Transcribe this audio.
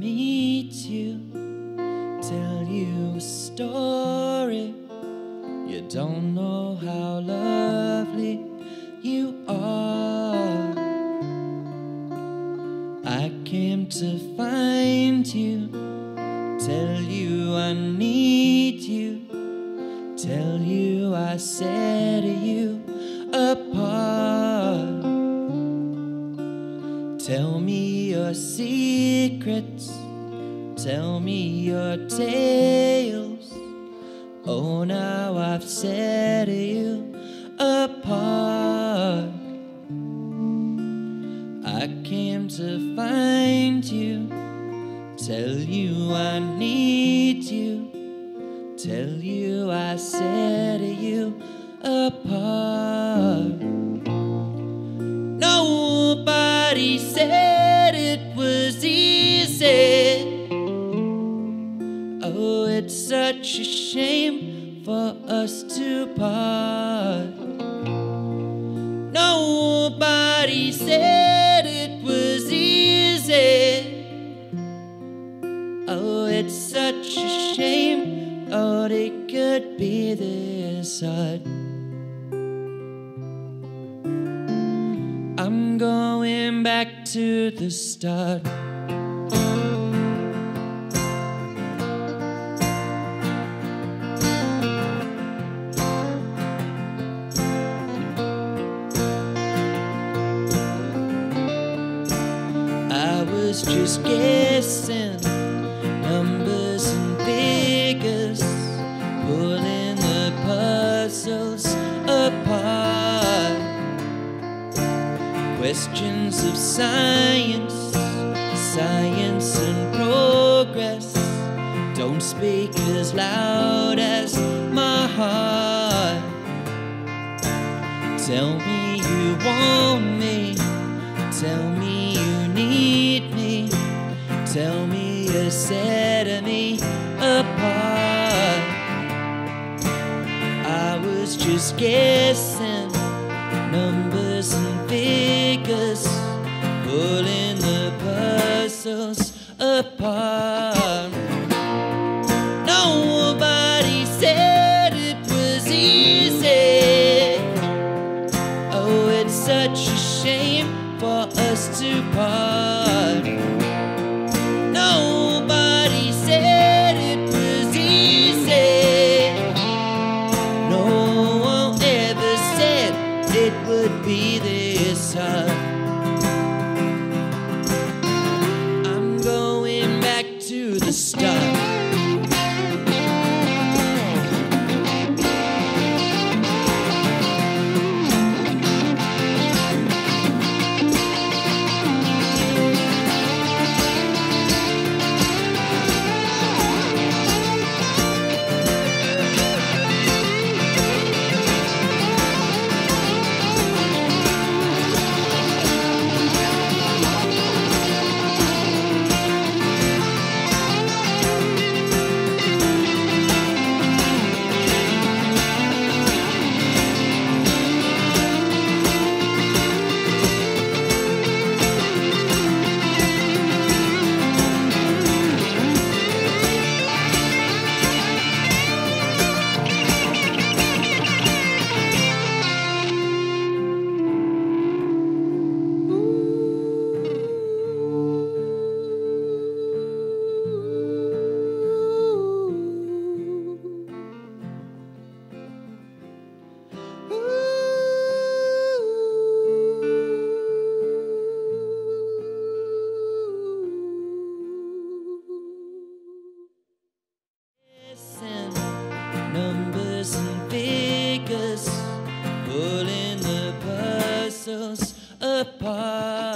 to meet you, tell you a story. You don't know how lovely you are. I came to find you, tell you I need you, tell you I set you Tell me your secrets, tell me your tales. Oh, now I've set you apart. I came to find you, tell you I need you, tell you I set you apart. Nobody said it was easy. Oh, it's such a shame for us to part. Nobody said it was easy. Oh, it's such a shame. Oh, it could be this hard. Back to the start. I was just guessing numbers and figures, pulling the puzzles apart. Questions of science, science and progress don't speak as loud as my heart. Tell me you want me, tell me you need me, tell me you set me apart. I was just guessing numbers and figures, pulling the puzzles apart. Nobody said it was easy. Oh, it's such a shame for us to part. It would be this hard. I'm going back to the start. Figures, pulling the puzzles apart.